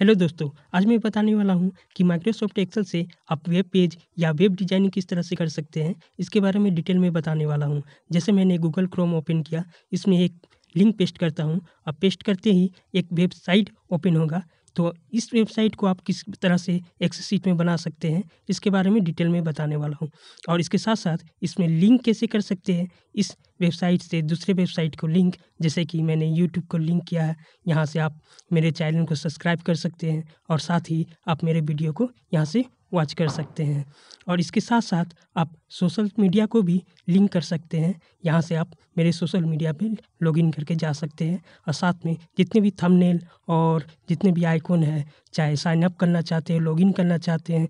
Hello दोस्तों, आज मैं बताने वाला हूँ कि माइक्रोसॉफ्ट एक्सेल से आप वेब पेज या वेब डिज़ाइनिंग किस तरह से कर सकते हैं, इसके बारे में डिटेल में बताने वाला हूँ। जैसे मैंने गूगल क्रोम ओपन किया, इसमें एक लिंक पेस्ट करता हूँ। अब पेस्ट करते ही एक वेबसाइट ओपन होगा तो इस वेबसाइट को आप किस तरह से एक्स सीट में बना सकते हैं, इसके बारे में डिटेल में बताने वाला हूँ। और इसके साथ साथ इसमें लिंक कैसे कर सकते हैं, इस वेबसाइट से दूसरे वेबसाइट को लिंक, जैसे कि मैंने यूट्यूब को लिंक किया है, यहाँ से आप मेरे चैनल को सब्सक्राइब कर सकते हैं और साथ ही आप मेरे वीडियो को यहाँ से वॉच कर सकते हैं। और इसके साथ साथ आप सोशल मीडिया को भी लिंक कर सकते हैं, यहाँ से आप मेरे सोशल मीडिया पे लॉगिन करके जा सकते हैं और साथ में जितने भी थंबनेल और जितने भी आइकॉन है, चाहे साइन अप करना चाहते हैं लॉगिन करना चाहते हैं,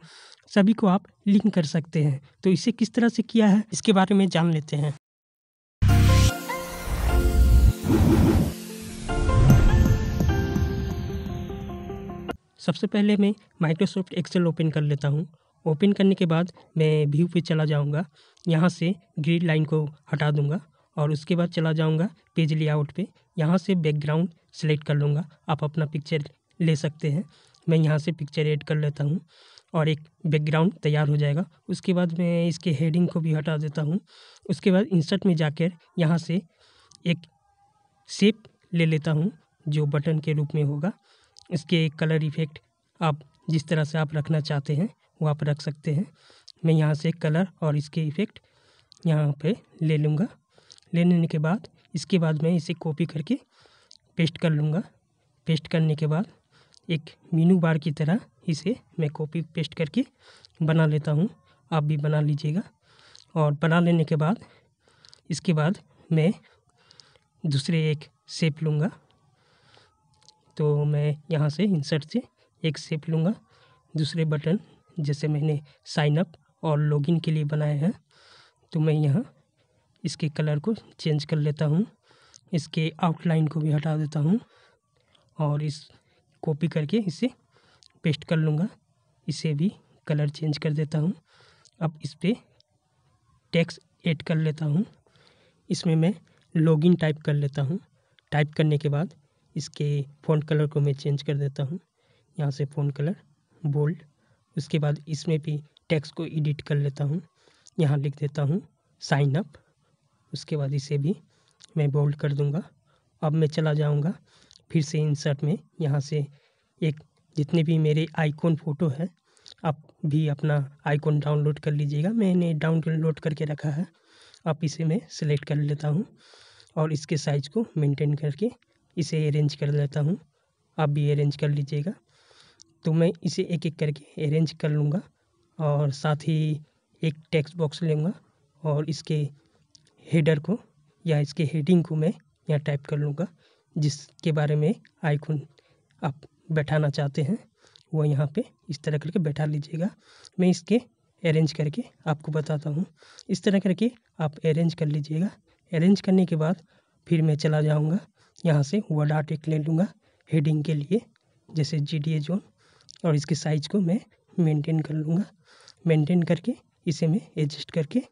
सभी को आप लिंक कर सकते हैं। तो इसे किस तरह से किया है, इसके बारे में जान लेते हैं। सबसे पहले मैं माइक्रोसॉफ्ट एक्सेल ओपन कर लेता हूँ। ओपन करने के बाद मैं व्यू पे चला जाऊँगा। यहाँ से ग्रिड लाइन को हटा दूँगा और उसके बाद चला जाऊँगा पेज लेआउट पे। यहाँ से बैकग्राउंड सेलेक्ट कर लूँगा। आप अपना पिक्चर ले सकते हैं। मैं यहाँ से पिक्चर ऐड कर लेता हूँ और एक बैकग्राउंड तैयार हो जाएगा। उसके बाद मैं इसके हेडिंग को भी हटा देता हूँ। उसके बाद इंसर्ट में जाकर यहाँ से एक शेप ले लेता हूँ, जो बटन के रूप में होगा। इसके कलर इफ़ेक्ट आप जिस तरह से आप रखना चाहते हैं, वो आप रख सकते हैं। मैं यहाँ से कलर और इसके इफ़ेक्ट यहाँ पे ले लूँगा। ले लेने के बाद, इसके बाद मैं इसे कॉपी करके पेस्ट कर लूँगा। पेस्ट करने के बाद एक मीनू बार की तरह इसे मैं कॉपी पेस्ट करके बना लेता हूँ। आप भी बना लीजिएगा। और बना लेने के बाद, इसके बाद मैं दूसरे एक सेप लूँगा। तो मैं यहाँ से इंसर्ट से एक सेप लूँगा। दूसरे बटन जैसे मैंने साइन अप और लॉगिन के लिए बनाए हैं तो मैं यहाँ इसके कलर को चेंज कर लेता हूँ। इसके आउटलाइन को भी हटा देता हूँ और इस कॉपी करके इसे पेस्ट कर लूँगा। इसे भी कलर चेंज कर देता हूँ। अब इस पर टेक्स ऐड कर लेता हूँ। इसमें मैं लॉगिन टाइप कर लेता हूँ। टाइप करने के बाद इसके फ़ॉन्ट कलर को मैं चेंज कर देता हूँ। यहाँ से फ़ॉन्ट कलर बोल्ड उसके बाद इसमें भी टेक्स्ट को एडिट कर लेता हूँ। यहाँ लिख देता हूँ साइन अप उसके बाद इसे भी मैं बोल्ड कर दूँगा। अब मैं चला जाऊँगा, फिर से इंसर्ट में, यहाँ से एक जितने भी मेरे आइकॉन फ़ोटो है, आप भी अपना आइकॉन डाउनलोड कर लीजिएगा। मैंने डाउनलोड करके रखा है अब इसे मैं सेलेक्ट कर लेता हूँ और इसके साइज़ को मेंटेन करके इसे अरेंज कर लेता हूँ। आप भी अरेंज कर लीजिएगा। तो मैं इसे एक एक करके अरेंज कर लूँगा और साथ ही एक टेक्स्ट बॉक्स लूँगा और इसके हेडर को या इसके हेडिंग को मैं यहाँ टाइप कर लूँगा, जिसके बारे में आइकन आप बैठाना चाहते हैं, वो यहाँ पे इस तरह करके बैठा लीजिएगा। मैं इसके अरेंज करके आपको बताता हूँ। इस तरह करके आप अरेंज कर लीजिएगा। अरेंज करने के बाद फिर मैं चला जाऊँगा। यहाँ से वर्ड आर्ट एक ले लूँगा हेडिंग के लिए, जैसे जी डी ए जोन और इसके साइज़ को मैं मेंटेन कर लूँगा। मेंटेन करके इसे मैं एडजस्ट करके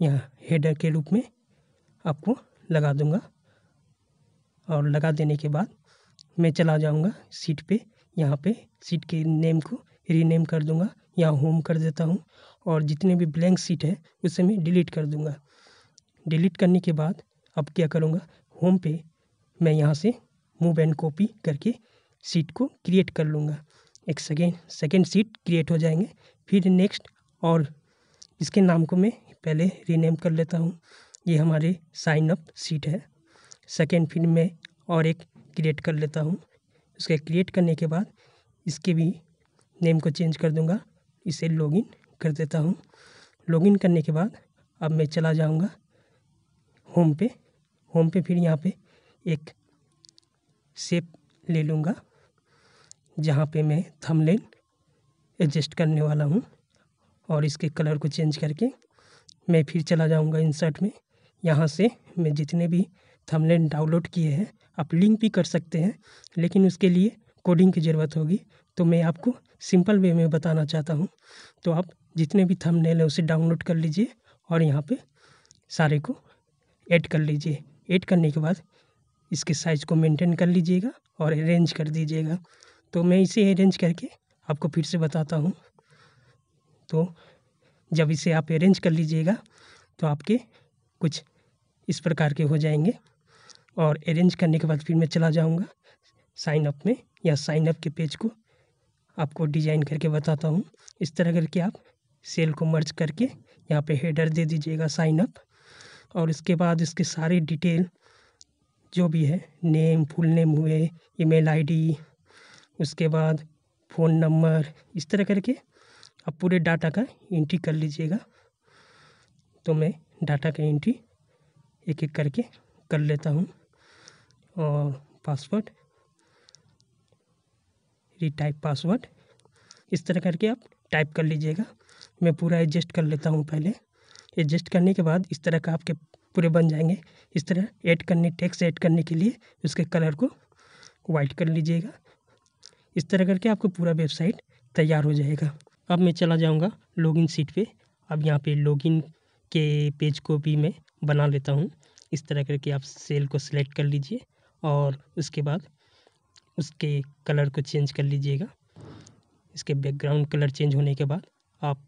यहाँ हेडर के रूप में आपको लगा दूँगा। और लगा देने के बाद मैं चला जाऊँगा सीट पे, यहाँ पे सीट के नेम को रीनेम कर दूँगा। यहाँ होम कर देता हूँ और जितने भी ब्लैंक सीट है, उसे मैं डिलीट कर दूँगा। डिलीट करने के बाद अब क्या करूँगा? होम पे मैं यहाँ से मूव एंड कॉपी करके सीट को क्रिएट कर लूँगा। एक सेकेंड सेकेंड सीट क्रिएट हो जाएँगे। फिर नेक्स्ट और इसके नाम को मैं पहले रीनेम कर लेता हूँ। ये हमारे साइन अप सीट है। सेकेंड फिर मैं और एक क्रिएट कर लेता हूँ। उसके क्रिएट करने के बाद इसके भी नेम को चेंज कर दूँगा। इसे लॉगिन कर देता हूँ। लॉगिन करने के बाद अब मैं चला जाऊँगा। होम पे। होम पे फिर यहाँ पे एक शेप ले लूँगा, जहाँ पे मैं थंबनेल एडजस्ट करने वाला हूँ और इसके कलर को चेंज करके मैं फिर चला जाऊँगा इंसर्ट में। यहाँ से मैं जितने भी थंबनेल डाउनलोड किए हैं, आप लिंक भी कर सकते हैं, लेकिन उसके लिए कोडिंग की ज़रूरत होगी। तो मैं आपको सिंपल वे में बताना चाहता हूँ। तो आप जितने भी थंबनेल हैं, उसे डाउनलोड कर लीजिए और यहाँ पे सारे को ऐड कर लीजिए। ऐड करने के बाद इसके साइज़ को मेंटेन कर लीजिएगा और अरेंज कर दीजिएगा। तो मैं इसे अरेंज करके आपको फिर से बताता हूँ। तो जब इसे आप अरेंज कर लीजिएगा तो आपके कुछ इस प्रकार के हो जाएँगे। और अरेंज करने के बाद फिर मैं चला जाऊँगा साइन अप में या साइन अप के पेज को आपको डिज़ाइन करके बताता हूँ। इस तरह करके आप सेल को मर्ज करके यहाँ पे हेडर दे दीजिएगा साइन अप और इसके बाद इसके सारे डिटेल जो भी है नेम फुल नेम हुए ईमेल आईडी उसके बाद फ़ोन नंबर इस तरह करके आप पूरे डाटा का एंट्री कर लीजिएगा। तो मैं डाटा का एंट्री एक एक करके कर लेता हूँ और पासवर्ड रीटाइप पासवर्ड इस तरह करके आप टाइप कर लीजिएगा। मैं पूरा एडजस्ट कर लेता हूँ पहले। एडजस्ट करने के बाद इस तरह का आपके पूरे बन जाएँगे। इस तरह ऐड करने टेक्स्ट ऐड करने के लिए उसके कलर को वाइट कर लीजिएगा। इस तरह करके आपको पूरा वेबसाइट तैयार हो जाएगा। अब मैं चला जाऊँगा लॉगिन सीट पे। अब यहाँ पे लॉगिन के पेज को भी मैं बना लेता हूँ। इस तरह करके आप सेल को सिलेक्ट कर लीजिए और उसके बाद उसके कलर को चेंज कर लीजिएगा। इसके बैकग्राउंड कलर चेंज होने के बाद आप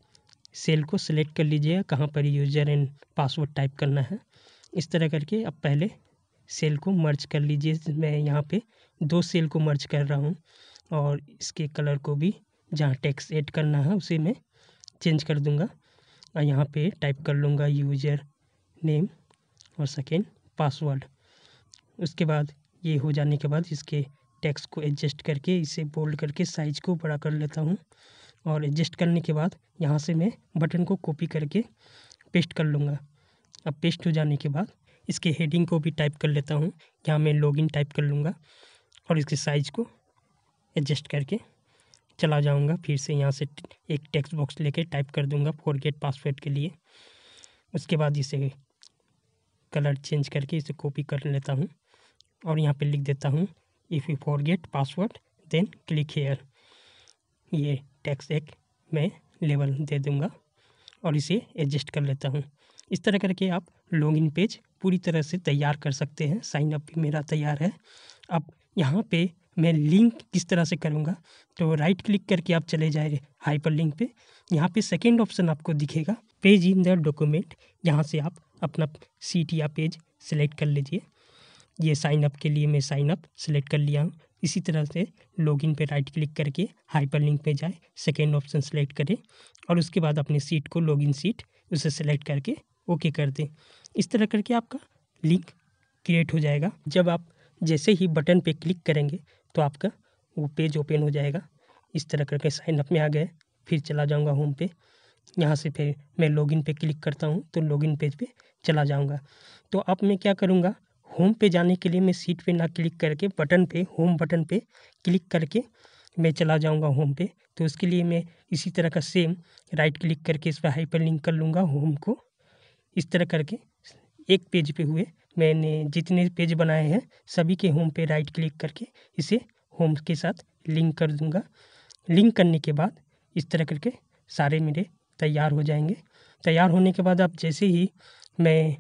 सेल को सिलेक्ट कर लीजिएगा। कहाँ पर यूज़र एंड पासवर्ड टाइप करना है। इस तरह करके आप पहले सेल को मर्ज कर लीजिए। मैं यहाँ पे दो सेल को मर्ज कर रहा हूँ और इसके कलर को भी जहाँ टेक्स्ट ऐड करना है उसे मैं चेंज कर दूँगा। और यहाँ पे टाइप कर लूँगा यूज़र नेम और सेकेंड पासवर्ड। उसके बाद ये हो जाने के बाद इसके टेक्स्ट को एडजस्ट करके इसे बोल्ड करके साइज़ को बड़ा कर लेता हूँ। और एडजस्ट करने के बाद यहाँ से मैं बटन को कॉपी करके पेस्ट कर लूँगा। अब पेस्ट हो जाने के बाद इसके हेडिंग को भी टाइप कर लेता हूँ। यहाँ मैं लॉगिन टाइप कर लूँगा और इसके साइज़ को एडजस्ट करके चला जाऊँगा। फिर से यहाँ से एक टेक्स्ट बॉक्स लेके टाइप कर दूँगा फॉरगेट पासवर्ड के लिए। उसके बाद इसे कलर चेंज करके इसे कॉपी कर लेता हूँ और यहाँ पे लिख देता हूँ if you forget password then click here ये टेक्स एक मैं लेवल दे दूँगा और इसे एडजस्ट कर लेता हूँ। इस तरह करके आप लॉगिन पेज पूरी तरह से तैयार कर सकते हैं। साइन अप भी मेरा तैयार है। अब यहाँ पे मैं लिंक किस तरह से करूँगा? तो राइट क्लिक करके आप चले जाए हाइपर लिंक पे। यहाँ पे सेकेंड ऑप्शन आपको दिखेगा। पेज इन द डॉक्यूमेंट यहाँ से आप अपना सीट या पेज सेलेक्ट कर लीजिए। ये साइन अप के लिए मैं साइन अप सेलेक्ट कर लिया हूँ। इसी तरह से लॉगिन पे राइट क्लिक करके हाइपर लिंक पे जाए। सेकेंड ऑप्शन सेलेक्ट करें। और उसके बाद अपनी सीट को लॉगिन सीट उसे सेलेक्ट करके ओके कर दें। इस तरह करके आपका लिंक क्रिएट हो जाएगा। जब आप जैसे ही बटन पे क्लिक करेंगे तो आपका वो पेज ओपन हो जाएगा। इस तरह करके साइन अप में आ गए फिर चला जाऊँगा होम पे। यहाँ से फिर मैं लॉगिन पे क्लिक करता हूँ तो लॉगिन पेज पे चला जाऊँगा। तो अब मैं क्या करूँगा? होम पे जाने के लिए मैं सीट पे ना क्लिक करके बटन पे होम बटन पे क्लिक करके मैं चला जाऊँगा होम पे। तो उसके लिए मैं इसी तरह का सेम राइट क्लिक करके इस पर हाइपर लिंक कर लूँगा होम को। इस तरह करके एक पेज पे हुए। मैंने जितने पेज बनाए हैं, सभी के होम पे राइट क्लिक करके इसे होम के साथ लिंक कर दूँगा। लिंक करने के बाद इस तरह करके सारे मेरे तैयार हो जाएँगे। तैयार होने के बाद आप जैसे ही मैं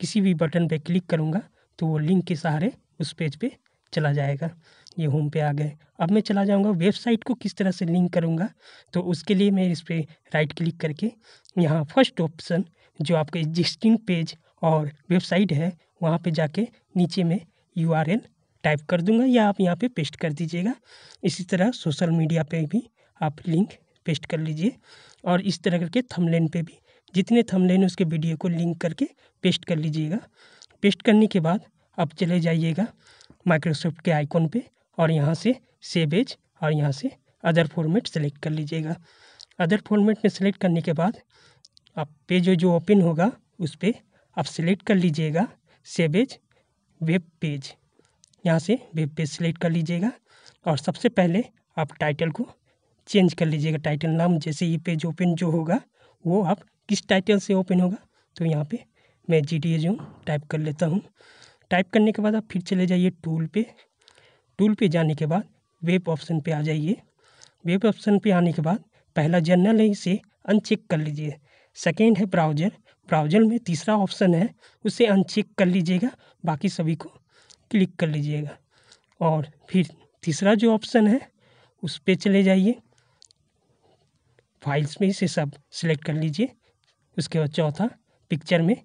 किसी भी बटन पे क्लिक करूँगा तो वो लिंक के सहारे उस पेज पे चला जाएगा। ये होम पे आ गए। अब मैं चला जाऊँगा वेबसाइट को किस तरह से लिंक करूँगा तो उसके लिए मैं इस पर राइट क्लिक करके यहाँ फ़र्स्ट ऑप्शन जो आपका एग्जिस्टिंग पेज और वेबसाइट है, वहाँ पे जाके नीचे में यू टाइप कर दूँगा या आप यहाँ पे पेस्ट कर दीजिएगा। इसी तरह सोशल मीडिया पे भी आप लिंक पेस्ट कर लीजिए और इस तरह करके थंबनेल पे भी। जितने थंबनेल उसके वीडियो को लिंक करके पेस्ट कर लीजिएगा। पेस्ट करने के बाद आप चले जाइएगा माइक्रोसॉफ्ट के आइकॉन पे और यहाँ से सेव और यहाँ से अदर फॉर्मेट सेलेक्ट कर लीजिएगा। अदर फॉर्मेट में सेलेक्ट करने के बाद आप पेज जो ओपन होगा, उस पर आप सिलेक्ट कर लीजिएगा सेव एज वेब पेज यहाँ से वेब पेज सेलेक्ट कर लीजिएगा और सबसे पहले आप टाइटल को चेंज कर लीजिएगा। टाइटल नाम, जैसे ये पेज ओपन जो होगा, वो आप किस टाइटल से ओपन होगा तो यहाँ पे मैं जी डी जो टाइप कर लेता हूँ। टाइप करने के बाद आप फिर चले जाइए टूल पे। टूल पे जाने के बाद वेब ऑप्शन पे आ जाइए। वेब ऑप्शन पे आने के बाद पहला जर्नल है, इसे अनचेक कर लीजिए। सेकेंड है ब्राउज़र ब्राउज़र में तीसरा ऑप्शन है, उसे अनचेक कर लीजिएगा, बाकी सभी को क्लिक कर लीजिएगा। और फिर तीसरा जो ऑप्शन है, उस पर चले जाइए। फाइल्स में इसे सब सिलेक्ट कर लीजिए। उसके बाद चौथा पिक्चर में,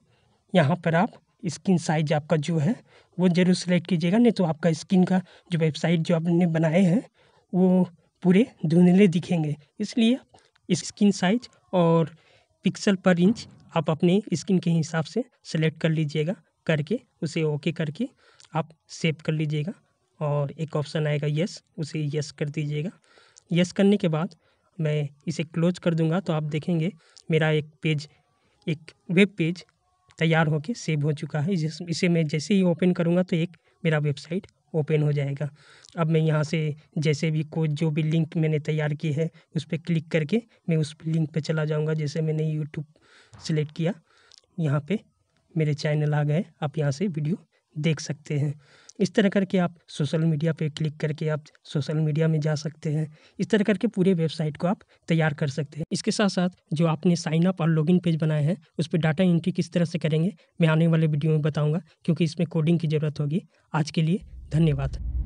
यहाँ पर आप स्क्रीन साइज़ आपका जो है, वो ज़रूर सेलेक्ट कीजिएगा, नहीं तो आपका स्क्रीन का जो वेबसाइट जो आपने बनाए हैं, वो पूरे धुंधले दिखेंगे। इसलिए स्क्रीन साइज़ और पिक्सल पर इंच आप अपने स्क्रीन के हिसाब से सेलेक्ट कर लीजिएगा, करके, उसे ओके करके आप सेव कर लीजिएगा और एक ऑप्शन आएगा यस उसे यस कर दीजिएगा। यस करने के बाद मैं इसे क्लोज कर दूँगा तो आप देखेंगे मेरा एक पेज एक वेब पेज तैयार होके सेव हो चुका है। इसे मैं जैसे ही ओपन करूँगा तो एक मेरा वेबसाइट ओपन हो जाएगा। अब मैं यहाँ से जैसे भी कोई जो भी लिंक मैंने तैयार की है, उस पर क्लिक करके मैं उस लिंक पर चला जाऊँगा। जैसे मैंने यूट्यूब सेलेक्ट किया, यहाँ पर मेरे चैनल आ गए। आप यहाँ से वीडियो देख सकते हैं। इस तरह करके आप सोशल मीडिया पे क्लिक करके आप सोशल मीडिया में जा सकते हैं। इस तरह करके पूरे वेबसाइट को आप तैयार कर सकते हैं। इसके साथ साथ जो आपने साइन अप और लॉगिन पेज बनाए हैं, उस पर डाटा एंट्री किस तरह से करेंगे, मैं आने वाले वीडियो में बताऊँगा, क्योंकि इसमें कोडिंग की ज़रूरत होगी। आज के लिए धन्यवाद।